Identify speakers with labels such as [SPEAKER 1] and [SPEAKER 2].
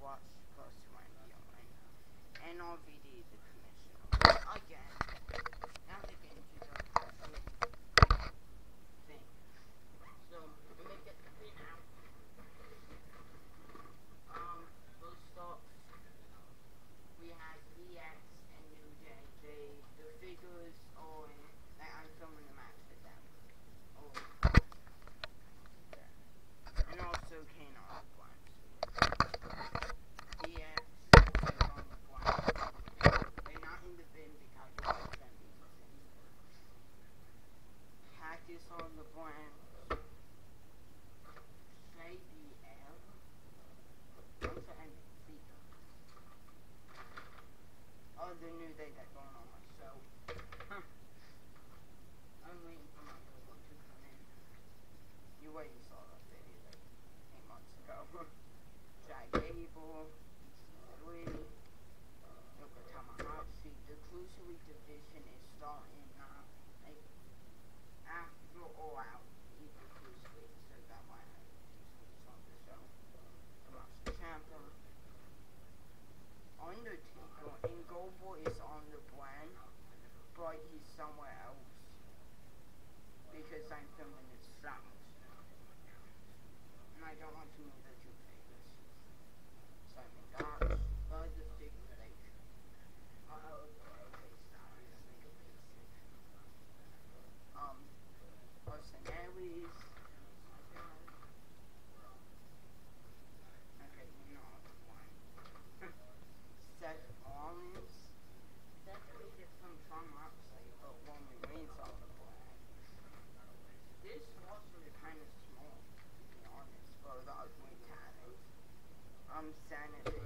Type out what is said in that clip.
[SPEAKER 1] what's supposed to. Again. on the point. Somewhere I'm sanity.